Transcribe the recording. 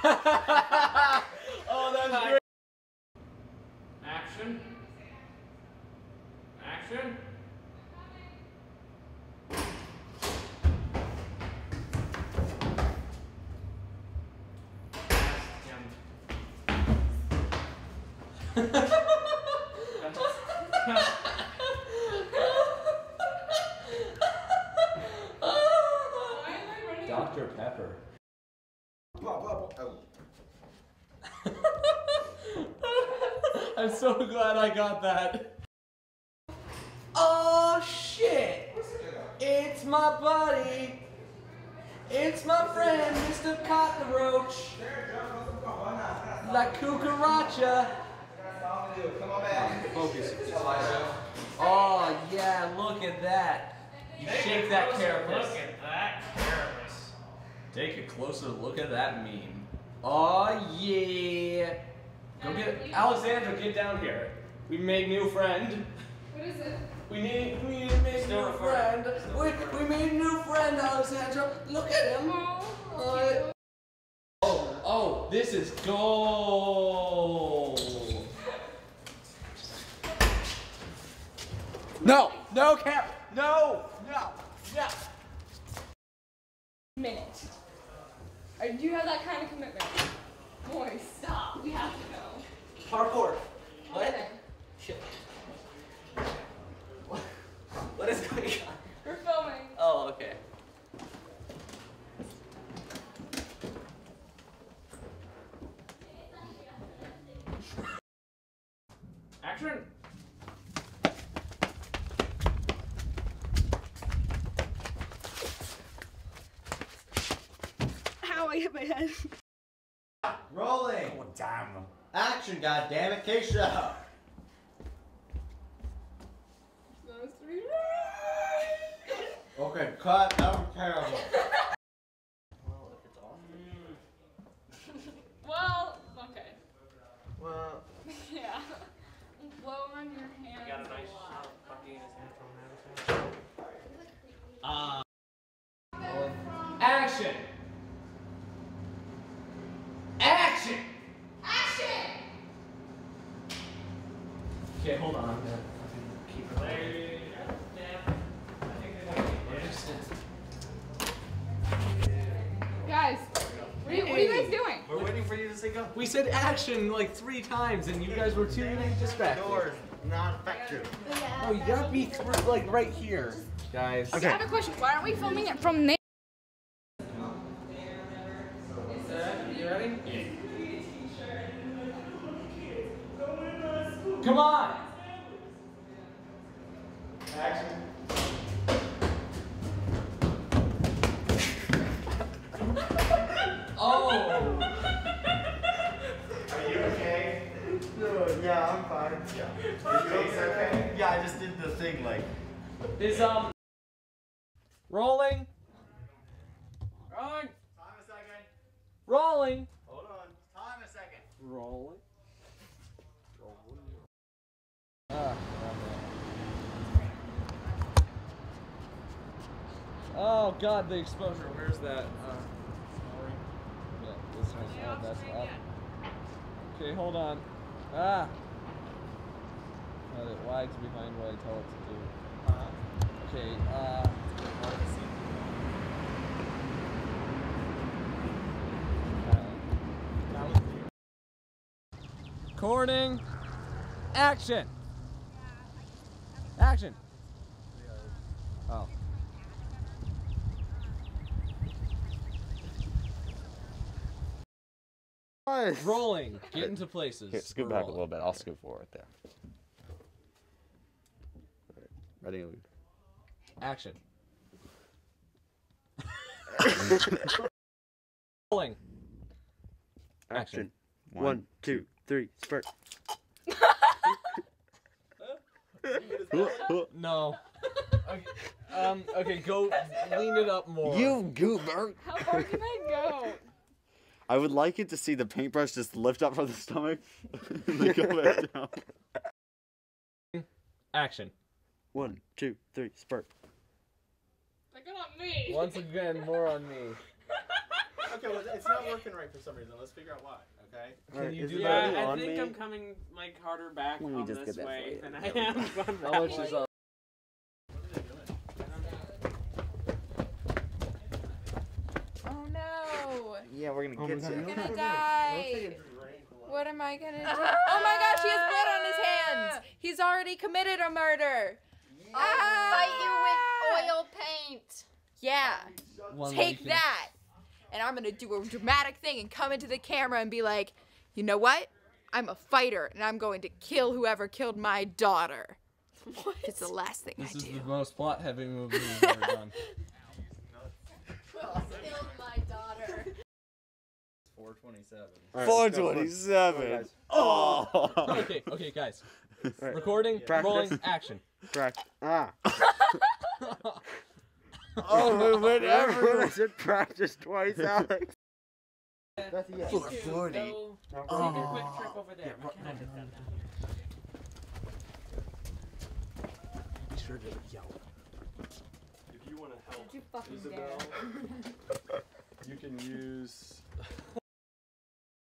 oh, that's great. Action. Action. Dr. Pepper. I'm so glad I got that. Oh shit! It's my buddy. It's my friend, Mr. Cockroach. La cucaracha. Focus. Oh yeah, look at that. You shake that carapace. Look at that carapace. Take a closer look at that meme. Oh yeah. Go get Alexandra. Get down here. We made new friend. What is it? We need we need to make Still new recording. friend. We, we made a new friend, Alexandra. Look at him. Oh, Uh. Oh, oh, this is gold. No, no cap, no, no, no. minute. Or do you have that kind of commitment? Boy, stop. We have to go. Parkour. Okay. Shit. What? What is going on? We're filming. Oh, okay. Action. Ow, I hit my head. Rolling. Oh, damn. Action, goddammit, Keisha. Those three. Okay, cut. That was terrible. well, okay. Well, Yeah. Blow on your hand. Got a nice puppy in his hand uh, from Action. Action. Action! Okay, hold on. I'm gonna fucking keep it there. Guys, what are, you, what are you guys doing? we're waiting for you to say go. We said action like three times, and you guys were too distracted. Doors not effective. Oh, you gotta be through, like right here, guys. Okay. I have a question. Why aren't we filming it from there? You ready? Come on. Okay? Yeah, I just did the thing like. Is um. Rolling. Rolling. Time a second. Rolling. Hold on. Time a second. Rolling. Ah, oh god, the exposure. Where's that? Uh, yeah, this myself. That's up. Okay, hold on. Ah! Uh, it lags behind what I tell it to do. Okay, uh. Recording. Action. Action. Oh. Rolling. Get into places. Here, scoot We're back a little bit. I'll scoot forward there. Alright, Ready? Action. Rolling. Action. One, two, three, spurt. No. Okay, um. Okay. Go. Lean it up more. you goober! How far can I go? I would like it to see the paintbrush just lift up from the stomach and then go back down. Action. One, two, three, spurt. Like it on me. Once again, more on me. Okay, well, it's not working right for some reason. Let's figure out why. Okay. Can you do it that? already Yeah, I think me? I'm coming like harder back Let me on just this get that for way you. than I There we am go. going How back. much is up? Oh no! Yeah, we're gonna oh get I'm you. gonna die. What am I gonna do? Oh my gosh, he has blood on his hands. He's already committed a murder. I'll fight you with oil paint. Yeah, One take week. that. And I'm gonna do a dramatic thing and come into the camera and be like, you know what? I'm a fighter and I'm going to kill whoever killed my daughter. What? It's the last thing This I is do. the most plot-heavy movie we've ever done. Killed my daughter. 427. Four twenty-seven. Oh. okay. Okay, guys. Alright. Recording. Practice. Rolling. Action. Practice. Ah. oh, whatever. I said practice twice, Alex. That's a yes. Go take a quick trip over there. Mechanic is down there. If you want to help You Isabel, you can use